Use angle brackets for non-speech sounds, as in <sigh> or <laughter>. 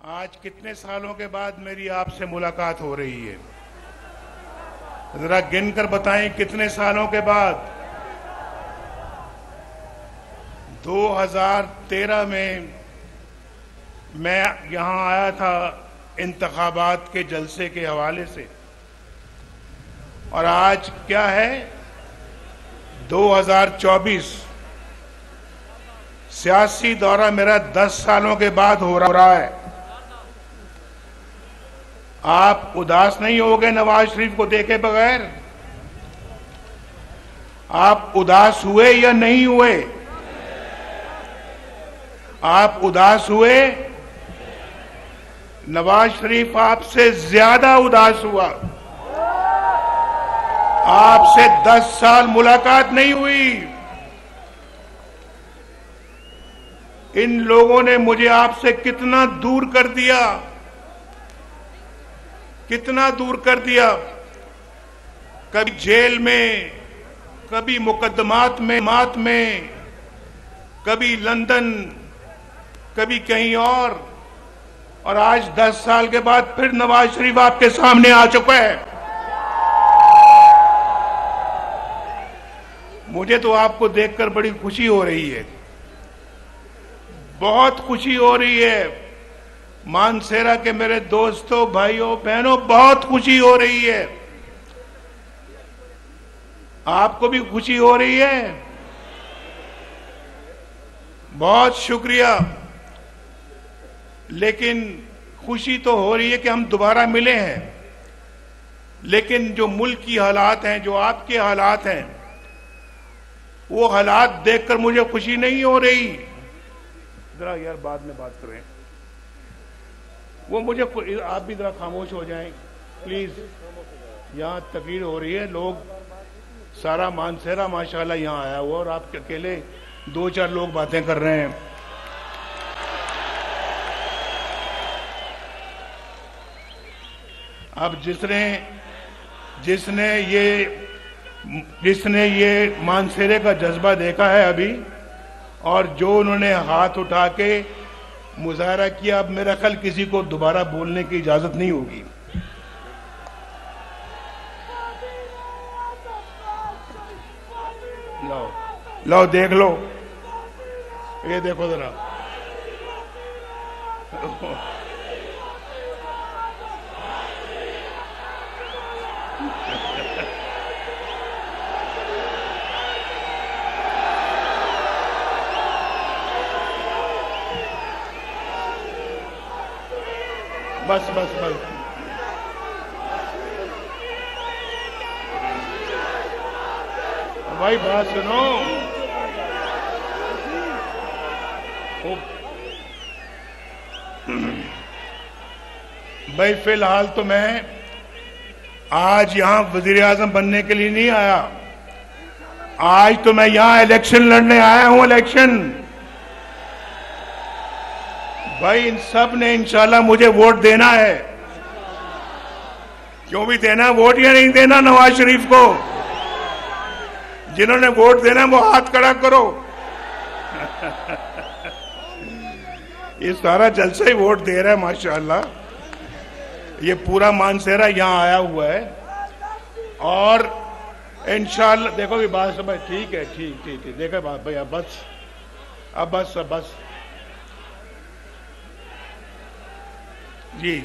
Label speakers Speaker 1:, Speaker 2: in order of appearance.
Speaker 1: आज कितने सालों के बाद मेरी आपसे मुलाकात हो रही है? जरा गिनकर बताएँ कितने सालों के बाद? 2013 में मैं यहाँ आया था इंतखाबात के जलसे के हवाले से। और आज क्या है? 2024 सियासी दौरा मेरा 10 सालों के बाद हो रहा है। आप उदास नहीं हो गए नवाज़ शरीफ को देखे बगैर? आप उदास हुए या नहीं हुए? आप उदास हुए? नवाज़ शरीफ आपसे ज़्यादा उदास हुआ। आपसे 10 साल मुलाकात नहीं हुई। इन लोगों ने मुझे आपसे कितना दूर कर दिया? कितना दूर कर दिया? कभी जेल में, कभी मुकदमात में, मात में, कभी लंदन, कभी कहीं और। और आज 10 साल के बाद फिर नवाज़ शरीफ आपके सामने आ चुका है। मुझे तो आपको देखकर बड़ी खुशी हो रही है। बहुत खुशी हो रही है। मानसेरा के मेरे दोस्तों, भाइयों, बहनों, बहुत खुशी हो रही है। आपको भी खुशी हो रही है? बहुत शुक्रिया। लेकिन खुशी तो हो रही है कि हम दोबारा मिले हैं। लेकिन जो मुल्क की हालात हैं, जो आपके हालात हैं, वो हालात देखकर मुझे खुशी नहीं हो रही। जरा यार बाद में बात करें। वो मुझे आप भी जरा खामोश हो जाएँ। प्लीज़ यहाँ तकरीर हो रही है। लोग सारा मानसेरा माशाल्लाह यहाँ आया हुआ और आप अकेले दो चार लोग बातें कर रहे हैं। अब जिसने जिसने ये जिसने ये मानसेरे का जज्बा देखा है अभी, और जो उन्होंने हाथ उठा के मुजाहरा किया, अब मेरा कल किसी को दोबारा बोलने की इजाज़त नहीं होगी। लो लो देख लो। ये देखो जरा। <laughs> बस बस बस। भाई, बात सुनो। भाई, फ़िलहाल तो मैं आज यहाँ वज़ीर आज़म बनने के लिए नहीं आया। आज तो मैं यहाँ इलेक्शन लड़ने आया हूँ इलेक्शन भाई, इन सबने इंशाल्लाह मुझे वोट देना है। क्यों भी देना, वोट या नहीं देना नवाज़ शरीफ को? जिन्होंने वोट देना वो हाथ खड़ा करो। <laughs> ये सारा जलसा ही वोट दे रहा है, माशाल्लाह। ये पूरा मानसेरा यहाँ आया हुआ है। और इंशाल्लाह, देखो भी बात समझ ठीक है, ठीक ठीक ठीक। देखो बात भैया बस, अब बस अब बस। जी